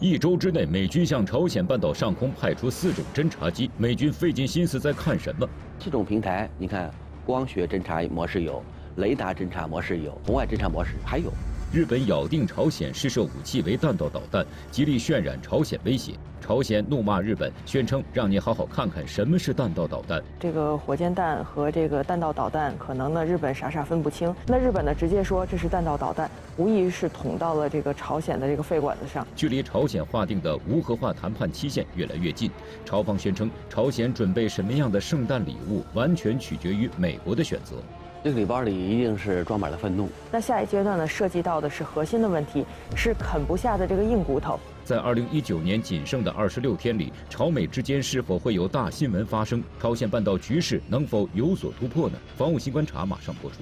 一周之内，美军向朝鲜半岛上空派出四种侦察机，美军费尽心思在看什么？这种平台，你看，光学侦察模式有，雷达侦察模式有，红外侦察模式还有。日本咬定朝鲜试射武器为弹道导弹，极力渲染朝鲜威胁。朝鲜怒骂日本，宣称让你好好看看什么是弹道导弹。这个火箭弹和这个弹道导弹，可能呢日本傻傻分不清。那日本呢直接说这是弹道导弹，无疑是捅到了这个朝鲜的这个肺管子上。距离朝鲜划定的无核化谈判期限越来越近，朝方宣称朝鲜准备什么样的圣诞礼物，完全取决于美国的选择。这个礼包里一定是装满了愤怒。那下一阶段呢，涉及到的是核心的问题，是啃不下的这个硬骨头。在二零一九年仅剩的二十六天里，朝美之间是否会有大新闻发生？朝鲜半岛局势能否有所突破呢？防务新观察马上播出。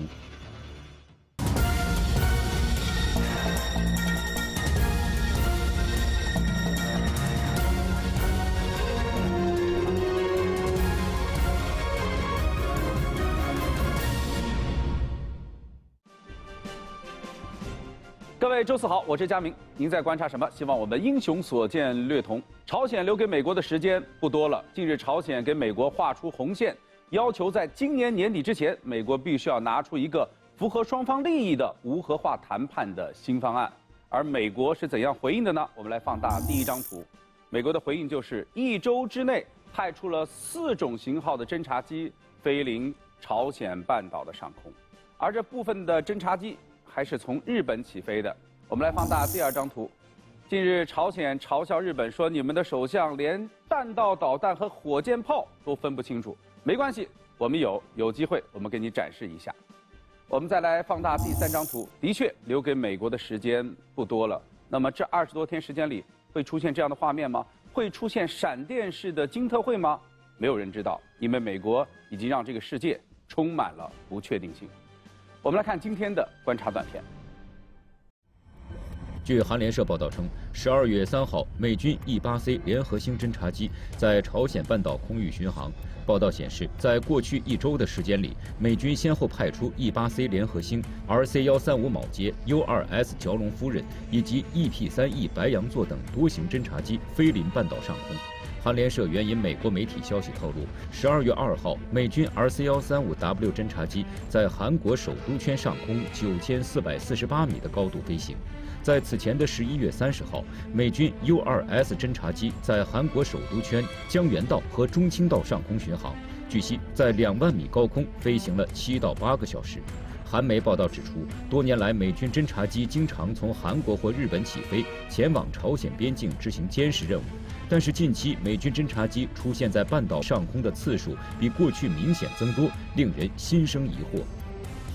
周四好，我是佳明。您在观察什么？希望我们英雄所见略同。朝鲜留给美国的时间不多了。近日，朝鲜给美国画出红线，要求在今年年底之前，美国必须要拿出一个符合双方利益的无核化谈判的新方案。而美国是怎样回应的呢？我们来放大第一张图。美国的回应就是一周之内派出了四种型号的侦察机飞临朝鲜半岛的上空，而这部分的侦察机。还是从日本起飞的。我们来放大第二张图。近日，朝鲜嘲笑日本说：“你们的首相连弹道导弹和火箭炮都分不清楚。”没关系，我们有，有机会我们给你展示一下。我们再来放大第三张图。的确，留给美国的时间不多了。那么这二十多天时间里，会出现这样的画面吗？会出现闪电式的金特会吗？没有人知道，因为美国已经让这个世界充满了不确定性。我们来看今天的观察短片。据韩联社报道称，十二月三号，美军 E 八 C 联合星侦察机在朝鲜半岛空域巡航。报道显示，在过去一周的时间里，美军先后派出 E 八 C 联合星、RC 幺三五铆接、U 二 S 蛟龙夫人以及 EP 三 E 白羊座等多型侦察机飞临半岛上空。韩联社援引美国媒体消息透露，十二月二号，美军 RC 幺三五 W 侦察机在韩国首都圈上空九千四百四十八米的高度飞行。在此前的十一月三十号，美军 U 二 S 侦察机在韩国首都圈、江原道和中清道上空巡航，据悉在两万米高空飞行了七到八个小时。韩媒报道指出，多年来美军侦察机经常从韩国或日本起飞，前往朝鲜边境执行监视任务。但是近期美军侦察机出现在半岛上空的次数比过去明显增多，令人心生疑惑。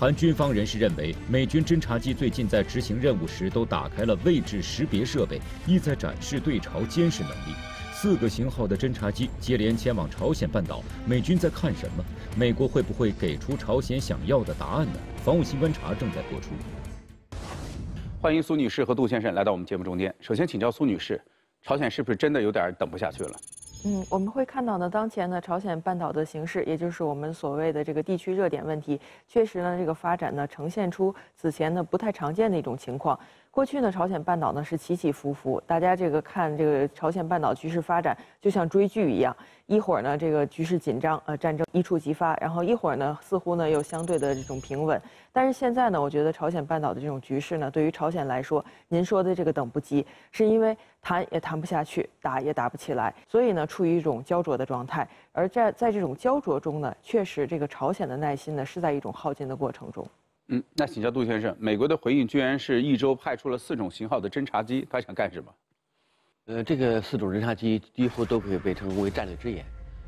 韩军方人士认为，美军侦察机最近在执行任务时都打开了位置识别设备，意在展示对朝监视能力。四个型号的侦察机接连前往朝鲜半岛，美军在看什么？美国会不会给出朝鲜想要的答案呢？防务新观察正在播出。欢迎苏女士和杜先生来到我们节目中间。首先请教苏女士，朝鲜是不是真的有点等不下去了？嗯，我们会看到呢，当前呢，朝鲜半岛的形势，也就是我们所谓的这个地区热点问题，确实呢，这个发展呢，呈现出此前呢不太常见的一种情况。过去呢，朝鲜半岛呢是起起伏伏，大家这个看这个朝鲜半岛局势发展，就像追剧一样，一会儿呢这个局势紧张，呃战争一触即发，然后一会儿呢似乎呢又相对的这种平稳。但是现在呢，我觉得朝鲜半岛的这种局势呢，对于朝鲜来说，您说的这个等不及，是因为谈也谈不下去，打也打不起来，所以呢处于一种焦灼的状态。而在在这种焦灼中呢，确实这个朝鲜的耐心呢是在一种耗尽的过程中。嗯，那请教杜先生，美国的回应居然是一周派出了四种型号的侦察机，他想干什么？呃，这个四种侦察机几乎都可以被称为战略之眼，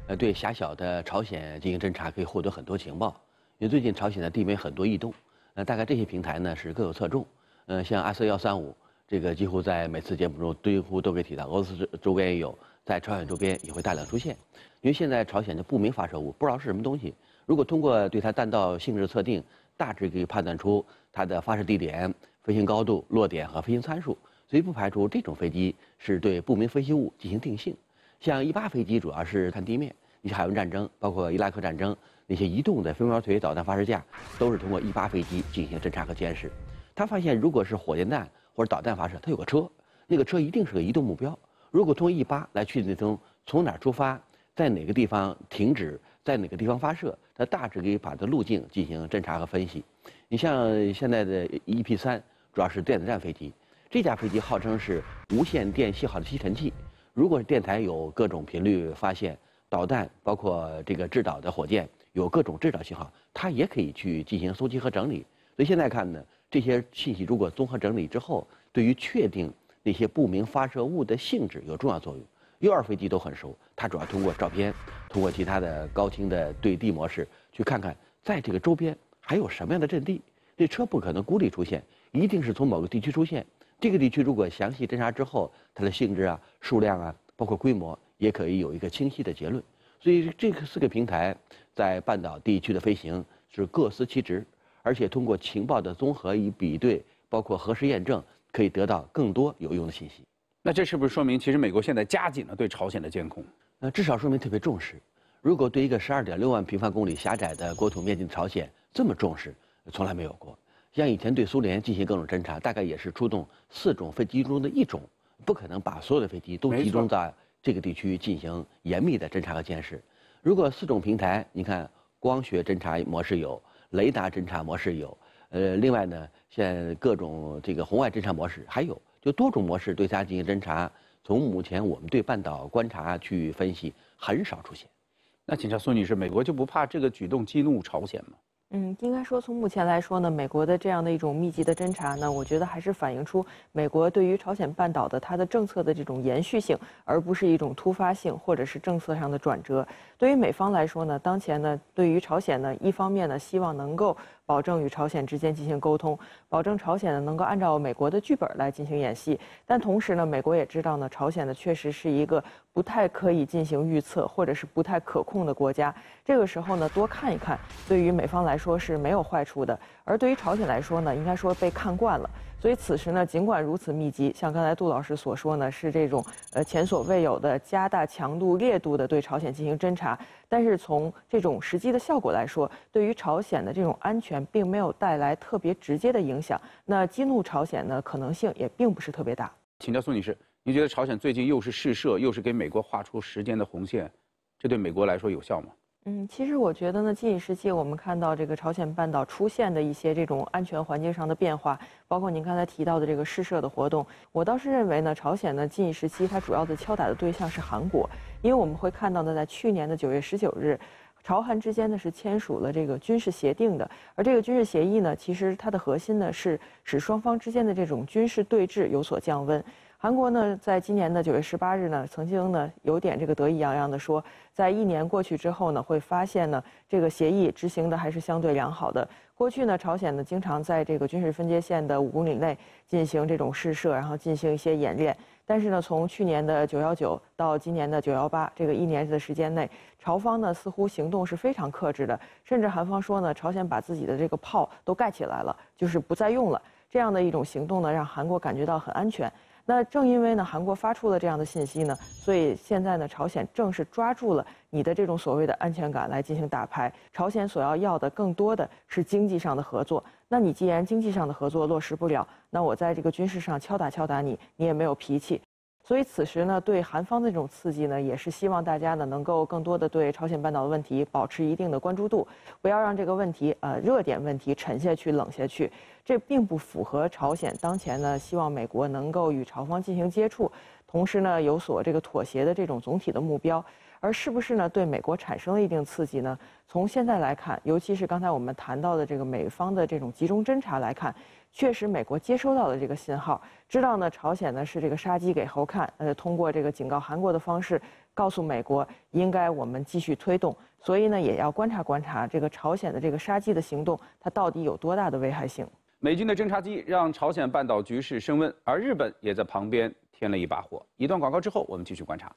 呃，对狭小的朝鲜进行侦察可以获得很多情报。因为最近朝鲜的地面很多异动，呃，大概这些平台呢是各有侧重。呃，像 S 幺三五这个几乎在每次节目中几乎都被提到，俄罗斯周边也有，在朝鲜周边也会大量出现。因为现在朝鲜的不明发射物不知道是什么东西，如果通过对它弹道性质测定。大致可以判断出它的发射地点、飞行高度、落点和飞行参数，所以不排除这种飞机是对不明飞行物进行定性。像伊八飞机主要是看地面，一些海湾战争，包括伊拉克战争那些移动的飞毛腿导弹发射架，都是通过伊八飞机进行侦察和监视。他发现，如果是火箭弹或者导弹发射，它有个车，那个车一定是个移动目标。如果通过 E 八来确定从从哪儿出发，在哪个地方停止，在哪个地方发射，它大致可以把它路径进行侦查和分析。你像现在的 EP 三，主要是电子战飞机，这架飞机号称是无线电信号的吸尘器。如果是电台有各种频率发现，导弹包括这个制导的火箭有各种制导信号，它也可以去进行搜集和整理。所以现在看呢，这些信息如果综合整理之后，对于确定那些不明发射物的性质有重要作用。U 二飞机都很熟，它主要通过照片，通过其他的高清的对地模式去看看，在这个周边还有什么样的阵地。这车不可能孤立出现，一定是从某个地区出现。这个地区如果详细侦查之后，它的性质啊、数量啊，包括规模，也可以有一个清晰的结论。所以这四个平台在半岛地区的飞行是各司其职，而且通过情报的综合与比对，包括核实验证，可以得到更多有用的信息。那这是不是说明，其实美国现在加紧了对朝鲜的监控？那至少说明特别重视。如果对一个十二点六万平方公里狭窄的国土面积的朝鲜这么重视，从来没有过。像以前对苏联进行各种侦察，大概也是出动四种飞机中的一种，不可能把所有的飞机都集中在这个地区进行严密的侦察和监视。如果四种平台，你看光学侦察模式有，雷达侦察模式有，呃，另外呢，现在各种这个红外侦察模式还有。就多种模式对它进行侦查，从目前我们对半岛观察去分析，很少出现。那请教孙女士，美国就不怕这个举动激怒朝鲜吗？嗯，应该说从目前来说呢，美国的这样的一种密集的侦查呢，我觉得还是反映出美国对于朝鲜半岛的它的政策的这种延续性，而不是一种突发性或者是政策上的转折。对于美方来说呢，当前呢，对于朝鲜呢，一方面呢，希望能够。保证与朝鲜之间进行沟通，保证朝鲜呢能够按照美国的剧本来进行演戏。但同时呢，美国也知道呢，朝鲜呢确实是一个不太可以进行预测或者是不太可控的国家。这个时候呢，多看一看，对于美方来说是没有坏处的。而对于朝鲜来说呢，应该说被看惯了。所以此时呢，尽管如此密集，像刚才杜老师所说呢，是这种呃前所未有的加大强度烈度的对朝鲜进行侦查，但是从这种实际的效果来说，对于朝鲜的这种安全并没有带来特别直接的影响。那激怒朝鲜的可能性也并不是特别大。请教宋女士，您觉得朝鲜最近又是试射，又是给美国画出时间的红线，这对美国来说有效吗？嗯，其实我觉得呢，近一时期我们看到这个朝鲜半岛出现的一些这种安全环境上的变化，包括您刚才提到的这个试射的活动，我倒是认为呢，朝鲜呢近一时期它主要的敲打的对象是韩国，因为我们会看到呢，在去年的九月十九日，朝韩之间呢是签署了这个军事协定的，而这个军事协议呢，其实它的核心呢是使双方之间的这种军事对峙有所降温。韩国呢，在今年的九月十八日呢，曾经呢有点这个得意洋洋的说，在一年过去之后呢，会发现呢这个协议执行的还是相对良好的。过去呢，朝鲜呢经常在这个军事分界线的五公里内进行这种试射，然后进行一些演练。但是呢，从去年的九幺九到今年的九幺八这个一年的时间内，朝方呢似乎行动是非常克制的，甚至韩方说呢，朝鲜把自己的这个炮都盖起来了，就是不再用了。这样的一种行动呢，让韩国感觉到很安全。那正因为呢，韩国发出了这样的信息呢，所以现在呢，朝鲜正是抓住了你的这种所谓的安全感来进行打牌。朝鲜所要要的更多的是经济上的合作。那你既然经济上的合作落实不了，那我在这个军事上敲打敲打你，你也没有脾气。所以此时呢，对韩方的这种刺激呢，也是希望大家呢能够更多的对朝鲜半岛的问题保持一定的关注度，不要让这个问题呃热点问题沉下去冷下去。这并不符合朝鲜当前呢希望美国能够与朝方进行接触，同时呢有所这个妥协的这种总体的目标。而是不是呢对美国产生了一定刺激呢？从现在来看，尤其是刚才我们谈到的这个美方的这种集中侦查来看。确实，美国接收到了这个信号，知道呢，朝鲜呢是这个杀鸡给猴看，呃，通过这个警告韩国的方式，告诉美国应该我们继续推动，所以呢，也要观察观察这个朝鲜的这个杀鸡的行动，它到底有多大的危害性。美军的侦察机让朝鲜半岛局势升温，而日本也在旁边添了一把火。一段广告之后，我们继续观察。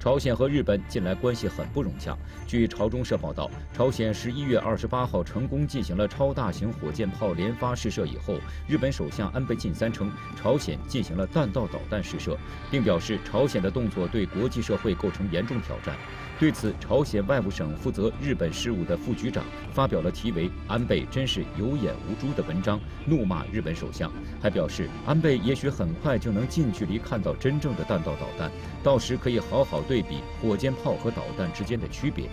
朝鲜和日本近来关系很不融洽。据朝中社报道，朝鲜十一月二十八号成功进行了超大型火箭炮连发试射以后，日本首相安倍晋三称朝鲜进行了弹道导弹试射，并表示朝鲜的动作对国际社会构成严重挑战。对此，朝鲜外务省负责日本事务的副局长发表了题为“安倍真是有眼无珠”的文章，怒骂日本首相，还表示安倍也许很快就能近距离看到真正的弹道导弹，到时可以好好对比火箭炮和导弹之间的区别。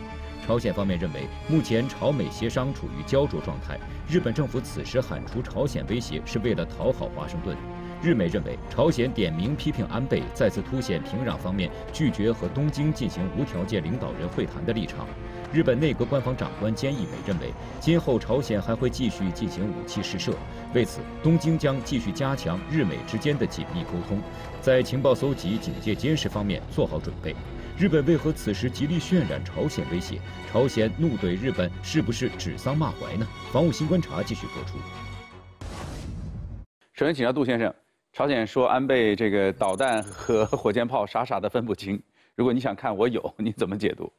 朝鲜方面认为，目前朝美协商处于焦灼状态，日本政府此时喊出朝鲜威胁是为了讨好华盛顿。日美认为，朝鲜点名批评安倍，再次凸显平壤方面拒绝和东京进行无条件领导人会谈的立场。日本内阁官房长官菅义伟认为，今后朝鲜还会继续进行武器试射，为此，东京将继续加强日美之间的紧密沟通，在情报搜集、警戒监视方面做好准备。日本为何此时极力渲染朝鲜威胁？朝鲜怒怼日本是不是指桑骂槐呢？防务新观察继续播出。首先请教杜先生。朝鲜说安倍这个导弹和火箭炮傻傻的分不清。如果你想看我有，你怎么解读？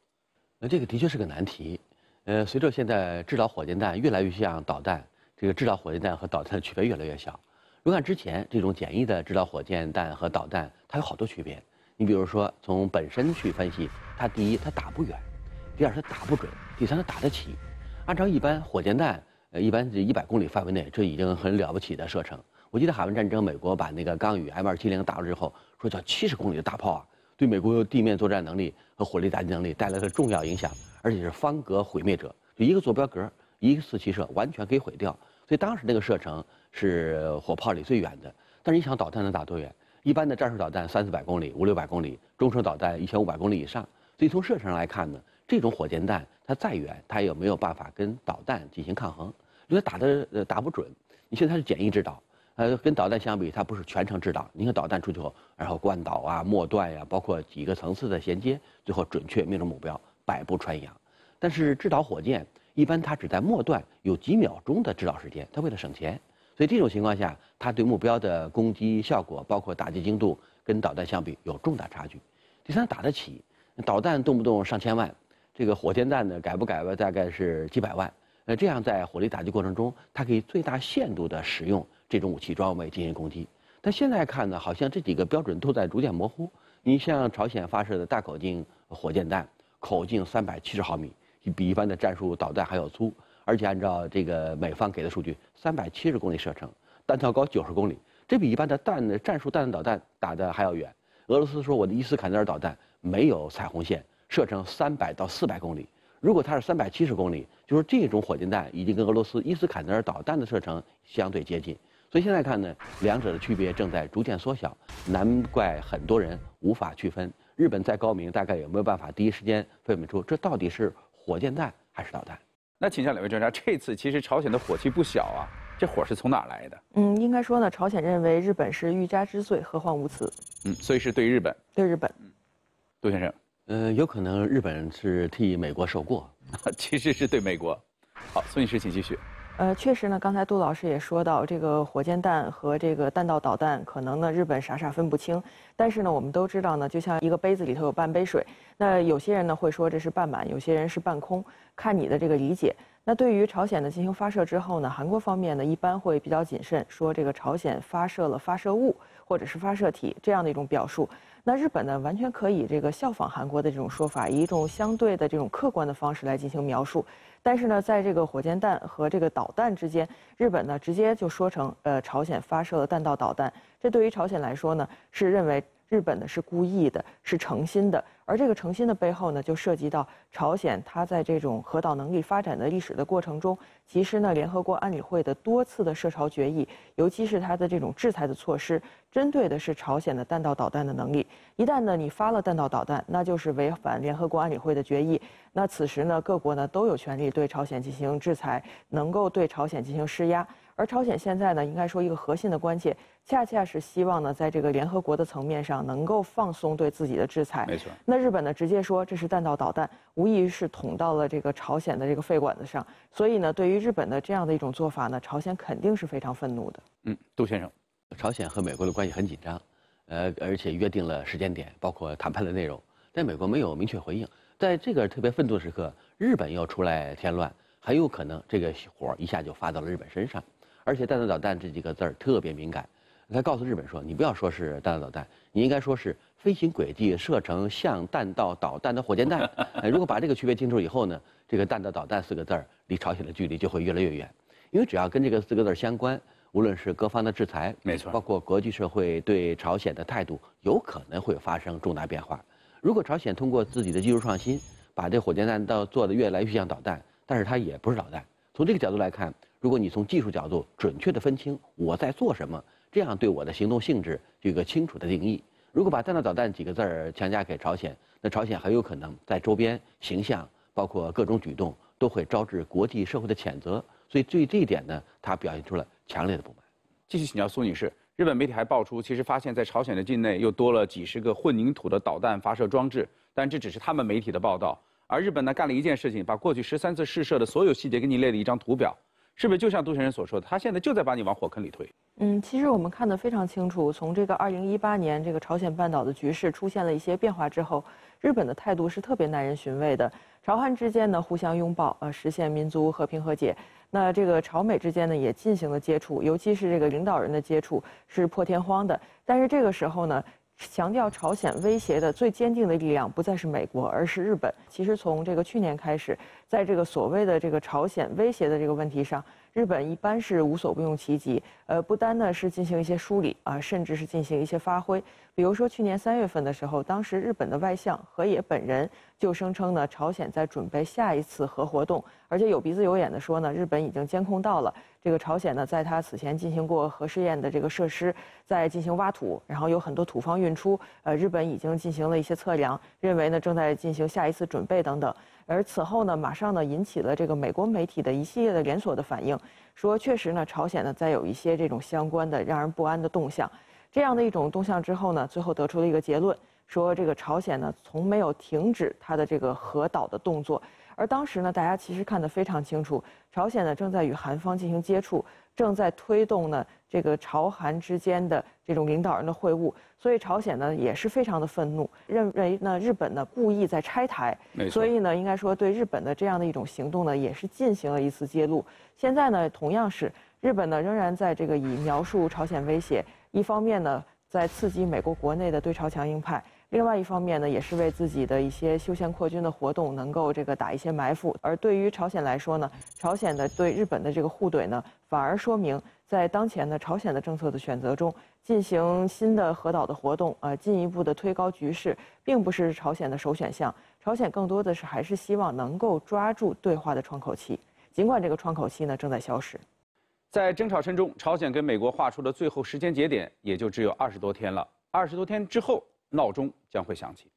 那这个的确是个难题。呃，随着现在制导火箭弹越来越像导弹，这个制导火箭弹和导弹的区别越来越小。如果看之前这种简易的制导火箭弹和导弹，它有好多区别。你比如说从本身去分析，它第一它打不远，第二它打不准，第三它打得起。按照一般火箭弹，呃，一般这一百公里范围内，这已经很了不起的射程。我记得海湾战争，美国把那个钢雨 M 二七零打了之后，说叫七十公里的大炮啊，对美国地面作战能力和火力打击能力带来了重要影响，而且是方格毁灭者，就一个坐标格，一次齐射，完全可以毁掉。所以当时那个射程是火炮里最远的。但是你想导弹能打多远？一般的战术导弹三四百公里、五六百公里，中程导弹一千五百公里以上。所以从射程来看呢，这种火箭弹它再远，它也没有办法跟导弹进行抗衡，因为打的呃打不准。你现在它是简易制导。呃，跟导弹相比，它不是全程制导。你看导弹出去后，然后贯导啊、末段呀，包括几个层次的衔接，最后准确命中目标，百步穿杨。但是制导火箭一般它只在末段有几秒钟的制导时间，它为了省钱，所以这种情况下，它对目标的攻击效果，包括打击精度，跟导弹相比有重大差距。第三，打得起，导弹动不动上千万，这个火箭弹呢，改不改吧，大概是几百万。那这样在火力打击过程中，它可以最大限度的使用。这种武器装备进行攻击，但现在看呢，好像这几个标准都在逐渐模糊。你像朝鲜发射的大口径火箭弹，口径三百七十毫米，比一般的战术导弹还要粗，而且按照这个美方给的数据，三百七十公里射程，弹道高九十公里，这比一般的弹的战术弹道导弹打的还要远。俄罗斯说我的伊斯坎德尔导弹没有彩虹线，射程三百到四百公里。如果它是三百七十公里，就是这种火箭弹已经跟俄罗斯伊斯坎德尔导弹的射程相对接近。所以现在看呢，两者的区别正在逐渐缩小，难怪很多人无法区分。日本再高明，大概也没有办法第一时间分辨出这到底是火箭弹还是导弹。那请教两位专家，这次其实朝鲜的火气不小啊，这火是从哪来的？嗯，应该说呢，朝鲜认为日本是欲加之罪，何患无辞。嗯，所以是对日本。对日本。嗯，杜先生，呃，有可能日本是替美国受过，其实是对美国。好，孙女士，请继续。呃，确实呢，刚才杜老师也说到，这个火箭弹和这个弹道导弹，可能呢日本傻傻分不清。但是呢，我们都知道呢，就像一个杯子里头有半杯水，那有些人呢会说这是半满，有些人是半空，看你的这个理解。那对于朝鲜的进行发射之后呢，韩国方面呢一般会比较谨慎，说这个朝鲜发射了发射物或者是发射体这样的一种表述。那日本呢完全可以这个效仿韩国的这种说法，以一种相对的这种客观的方式来进行描述。但是呢，在这个火箭弹和这个导弹之间，日本呢直接就说成，呃，朝鲜发射了弹道导弹。这对于朝鲜来说呢，是认为。日本呢是故意的，是诚心的，而这个诚心的背后呢，就涉及到朝鲜它在这种核导能力发展的历史的过程中，其实呢，联合国安理会的多次的涉朝决议，尤其是它的这种制裁的措施，针对的是朝鲜的弹道导弹的能力。一旦呢你发了弹道导弹，那就是违反联合国安理会的决议。那此时呢，各国呢都有权利对朝鲜进行制裁，能够对朝鲜进行施压。而朝鲜现在呢，应该说一个核心的关切，恰恰是希望呢，在这个联合国的层面上能够放松对自己的制裁。没错。那日本呢，直接说这是弹道导弹，无疑是捅到了这个朝鲜的这个肺管子上。所以呢，对于日本的这样的一种做法呢，朝鲜肯定是非常愤怒的。嗯，杜先生，朝鲜和美国的关系很紧张，呃，而且约定了时间点，包括谈判的内容。但美国没有明确回应。在这个特别愤怒的时刻，日本要出来添乱，很有可能这个火一下就发到了日本身上。而且弹道导弹这几个字儿特别敏感，他告诉日本说：“你不要说是弹道导弹，你应该说是飞行轨迹射程像弹道导弹的火箭弹。如果把这个区别清楚以后呢，这个弹道导弹四个字儿离朝鲜的距离就会越来越远。因为只要跟这个四个字相关，无论是各方的制裁，没错，包括国际社会对朝鲜的态度，有可能会发生重大变化。如果朝鲜通过自己的技术创新，把这火箭弹到做的越来越像导弹，但是它也不是导弹。从这个角度来看，如果你从技术角度准确的分清我在做什么，这样对我的行动性质有一个清楚的定义。如果把弹道导弹几个字儿强加给朝鲜，那朝鲜很有可能在周边形象包括各种举动都会招致国际社会的谴责。所以对这一点呢，他表现出了强烈的不满。继续请教苏女士，日本媒体还爆出，其实发现在朝鲜的境内又多了几十个混凝土的导弹发射装置，但这只是他们媒体的报道。而日本呢，干了一件事情，把过去十三次试射的所有细节给你列了一张图表，是不是就像杜先生所说的，他现在就在把你往火坑里推？嗯，其实我们看得非常清楚，从这个二零一八年这个朝鲜半岛的局势出现了一些变化之后，日本的态度是特别耐人寻味的。朝韩之间呢互相拥抱，呃，实现民族和平和解。那这个朝美之间呢也进行了接触，尤其是这个领导人的接触是破天荒的。但是这个时候呢。强调朝鲜威胁的最坚定的力量不再是美国，而是日本。其实从这个去年开始，在这个所谓的这个朝鲜威胁的这个问题上，日本一般是无所不用其极。呃，不单呢是进行一些梳理啊，甚至是进行一些发挥。比如说去年三月份的时候，当时日本的外相河野本人就声称呢，朝鲜在准备下一次核活动，而且有鼻子有眼的说呢，日本已经监控到了。这个朝鲜呢，在他此前进行过核试验的这个设施，在进行挖土，然后有很多土方运出。呃，日本已经进行了一些测量，认为呢正在进行下一次准备等等。而此后呢，马上呢引起了这个美国媒体的一系列的连锁的反应，说确实呢，朝鲜呢在有一些这种相关的让人不安的动向。这样的一种动向之后呢，最后得出了一个结论，说这个朝鲜呢从没有停止它的这个核导的动作。而当时呢，大家其实看得非常清楚，朝鲜呢正在与韩方进行接触，正在推动呢这个朝韩之间的这种领导人的会晤，所以朝鲜呢也是非常的愤怒，认为呢日本呢故意在拆台，所以呢应该说对日本的这样的一种行动呢也是进行了一次揭露。现在呢同样是日本呢仍然在这个以描述朝鲜威胁，一方面呢在刺激美国国内的对朝强硬派。另外一方面呢，也是为自己的一些休闲扩军的活动能够这个打一些埋伏。而对于朝鲜来说呢，朝鲜的对日本的这个互怼呢，反而说明在当前的朝鲜的政策的选择中，进行新的核岛的活动，呃，进一步的推高局势，并不是朝鲜的首选项。朝鲜更多的是还是希望能够抓住对话的窗口期，尽管这个窗口期呢正在消失。在争吵声中，朝鲜跟美国画出的最后时间节点也就只有二十多天了。二十多天之后。闹钟将会响起。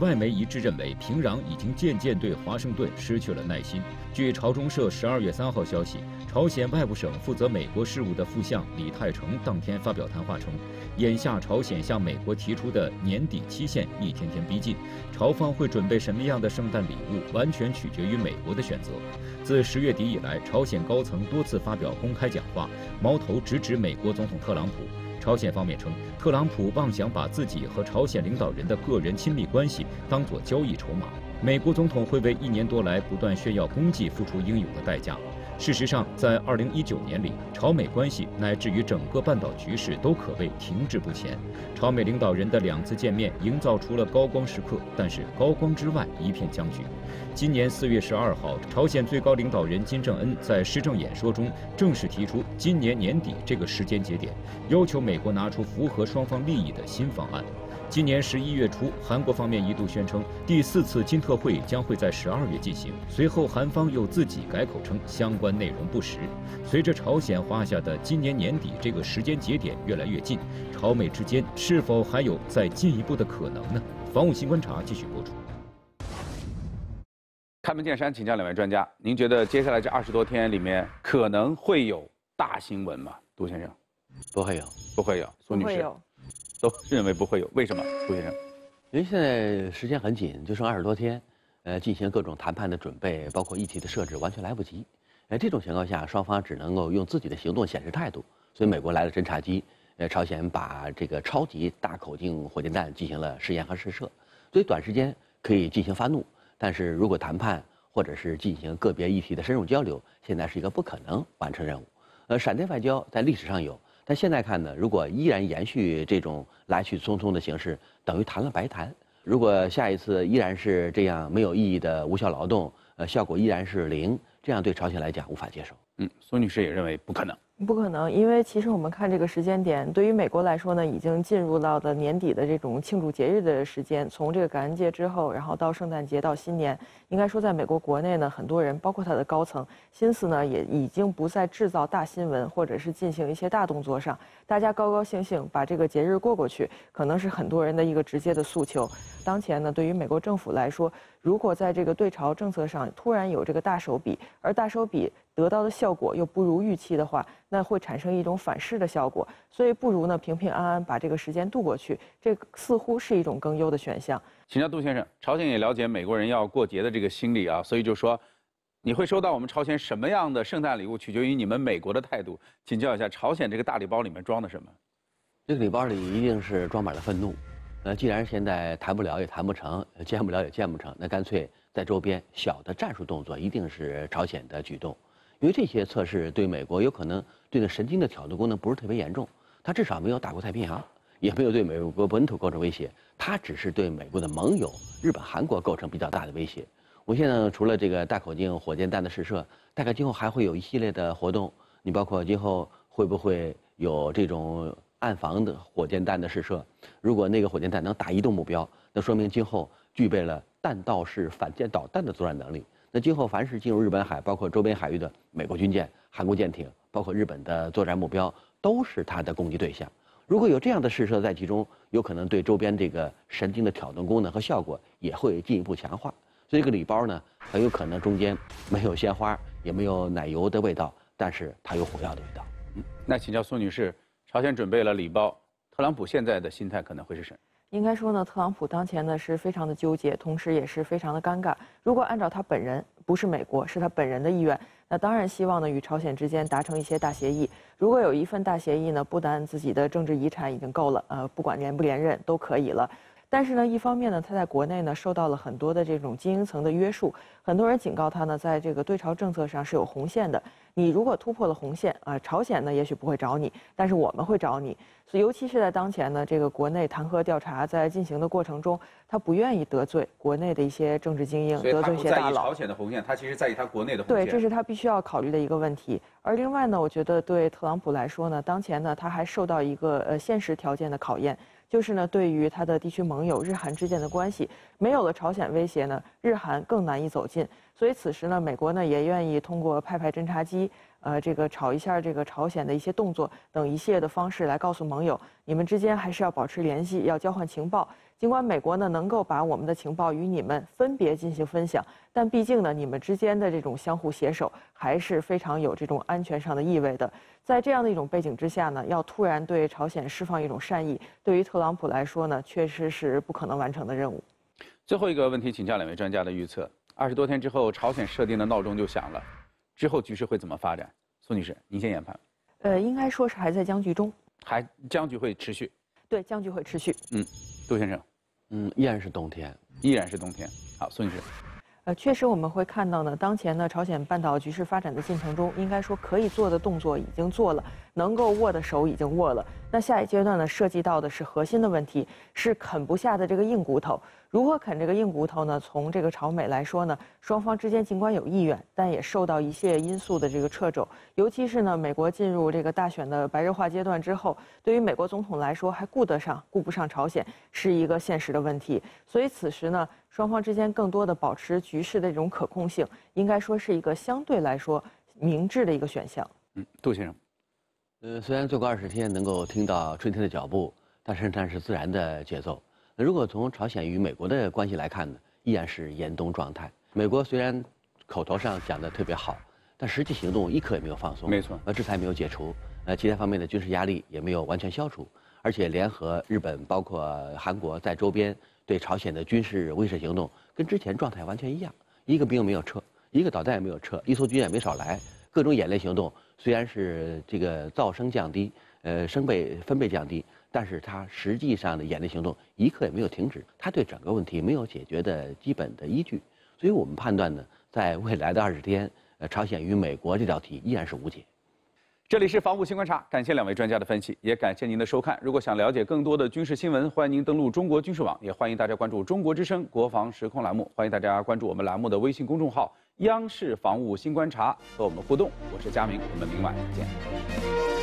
外媒一致认为，平壤已经渐渐对华盛顿失去了耐心。据朝中社十二月三号消息，朝鲜外务省负责美国事务的副相李泰成当天发表谈话称，眼下朝鲜向美国提出的年底期限一天天逼近，朝方会准备什么样的圣诞礼物，完全取决于美国的选择。自十月底以来，朝鲜高层多次发表公开讲话，矛头直指美国总统特朗普。朝鲜方面称，特朗普妄想把自己和朝鲜领导人的个人亲密关系当作交易筹码。美国总统会为一年多来不断炫耀功绩付出应有的代价。事实上，在2019年里，朝美关系乃至于整个半岛局势都可谓停滞不前。朝美领导人的两次见面营造出了高光时刻，但是高光之外一片僵局。今年4月12号，朝鲜最高领导人金正恩在施政演说中正式提出今年年底这个时间节点，要求美国拿出符合双方利益的新方案。今年十一月初，韩国方面一度宣称第四次金特会将会在十二月进行，随后韩方又自己改口称相关内容不实。随着朝鲜画下的今年年底这个时间节点越来越近，朝美之间是否还有再进一步的可能呢？防务新观察继续播出。开门见山，请教两位专家，您觉得接下来这二十多天里面可能会有大新闻吗？杜先生，不会有，不会有，苏女士。都 认为不会有，为什么，杜先生？因为现在时间很紧，就剩二十多天，呃，进行各种谈判的准备，包括议题的设置，完全来不及。呃，这种情况下，双方只能够用自己的行动显示态度。所以，美国来了侦察机，呃，朝鲜把这个超级大口径火箭弹进行了试验和试射，所以短时间可以进行发怒。但是如果谈判或者是进行个别议题的深入交流，现在是一个不可能完成任务。呃，闪电外交在历史上有，但现在看呢，如果依然延续这种来去匆匆的形式，等于谈了白谈。如果下一次依然是这样没有意义的无效劳动，呃，效果依然是零，这样对朝鲜来讲无法接受。嗯，孙女士也认为不可能。不可能，因为其实我们看这个时间点，对于美国来说呢，已经进入到的年底的这种庆祝节日的时间。从这个感恩节之后，然后到圣诞节到新年，应该说在美国国内呢，很多人包括他的高层，心思呢也已经不在制造大新闻或者是进行一些大动作上。大家高高兴兴把这个节日过过去，可能是很多人的一个直接的诉求。当前呢，对于美国政府来说，如果在这个对朝政策上突然有这个大手笔，而大手笔。得到的效果又不如预期的话，那会产生一种反噬的效果，所以不如呢平平安安把这个时间度过去，这似乎是一种更优的选项。请教杜先生，朝鲜也了解美国人要过节的这个心理啊，所以就说，你会收到我们朝鲜什么样的圣诞礼物，取决于你们美国的态度。请教一下，朝鲜这个大礼包里面装的什么？这个礼包里一定是装满了愤怒。呃，既然现在谈不了也谈不成，见不了也见不成，那干脆在周边小的战术动作，一定是朝鲜的举动。因为这些测试对美国有可能对那神经的挑动功能不是特别严重，它至少没有打过太平洋，也没有对美国本土构成威胁，它只是对美国的盟友日本、韩国构成比较大的威胁。我现在除了这个大口径火箭弹的试射，大概今后还会有一系列的活动，你包括今后会不会有这种暗防的火箭弹的试射？如果那个火箭弹能打移动目标，那说明今后具备了弹道式反舰导弹的作战能力。那今后凡是进入日本海，包括周边海域的美国军舰、韩国舰艇，包括日本的作战目标，都是它的攻击对象。如果有这样的试射在其中，有可能对周边这个神经的挑动功能和效果也会进一步强化。所以这个礼包呢，很有可能中间没有鲜花，也没有奶油的味道，但是它有火药的味道。嗯，那请教苏女士，朝鲜准备了礼包，特朗普现在的心态可能会是什么？应该说呢，特朗普当前呢是非常的纠结，同时也是非常的尴尬。如果按照他本人，不是美国，是他本人的意愿，那当然希望呢与朝鲜之间达成一些大协议。如果有一份大协议呢，不单自己的政治遗产已经够了，呃，不管连不连任都可以了。但是呢，一方面呢，他在国内呢受到了很多的这种精英层的约束，很多人警告他呢，在这个对朝政策上是有红线的。你如果突破了红线啊，朝鲜呢也许不会找你，但是我们会找你。所以，尤其是在当前呢，这个国内弹劾调查在进行的过程中，他不愿意得罪国内的一些政治精英，得罪一些大佬。朝鲜的红线，他其实在意他国内的红线。对，这是他必须要考虑的一个问题。而另外呢，我觉得对特朗普来说呢，当前呢他还受到一个呃现实条件的考验。就是呢，对于他的地区盟友日韩之间的关系，没有了朝鲜威胁呢，日韩更难以走近。所以此时呢，美国呢也愿意通过派派侦察机，呃，这个炒一下这个朝鲜的一些动作等一系列的方式来告诉盟友，你们之间还是要保持联系，要交换情报。尽管美国呢能够把我们的情报与你们分别进行分享，但毕竟呢，你们之间的这种相互携手还是非常有这种安全上的意味的。在这样的一种背景之下呢，要突然对朝鲜释放一种善意，对于特朗普来说呢，确实是不可能完成的任务。最后一个问题，请教两位专家的预测：二十多天之后，朝鲜设定的闹钟就响了，之后局势会怎么发展？苏女士，您先研判。呃，应该说是还在僵局中，还僵局会持续。对，僵局会持续。嗯，杜先生。嗯，依然是冬天，依然是冬天。好，孙女士。呃，确实我们会看到呢，当前呢，朝鲜半岛局势发展的进程中，应该说可以做的动作已经做了，能够握的手已经握了。那下一阶段呢，涉及到的是核心的问题，是啃不下的这个硬骨头。如何啃这个硬骨头呢？从这个朝美来说呢，双方之间尽管有意愿，但也受到一系列因素的这个掣肘。尤其是呢，美国进入这个大选的白热化阶段之后，对于美国总统来说，还顾得上顾不上朝鲜，是一个现实的问题。所以此时呢，双方之间更多的保持局势的这种可控性，应该说是一个相对来说明智的一个选项。嗯，杜先生，呃，虽然最过二十天能够听到春天的脚步，但是那是自然的节奏。那如果从朝鲜与美国的关系来看呢，依然是严冬状态。美国虽然口头上讲的特别好，但实际行动一刻也没有放松。没错，呃，制裁没有解除，呃，其他方面的军事压力也没有完全消除，而且联合日本、包括韩国在周边对朝鲜的军事威慑行动，跟之前状态完全一样。一个兵没有撤，一个导弹也没有撤，一艘军舰没少来，各种演练行动虽然是这个噪声降低，呃声倍分贝降低，但是它实际上的演练行动一刻也没有停止，它对整个问题没有解决的基本的依据，所以我们判断呢，在未来的二十天，呃，朝鲜与美国这道题依然是无解。这里是防务新观察，感谢两位专家的分析，也感谢您的收看。如果想了解更多的军事新闻，欢迎您登录中国军事网，也欢迎大家关注中国之声国防时空栏目。欢迎大家关注我们栏目的微信公众号“央视防务新观察”，和我们互动。我是佳明，我们明晚见。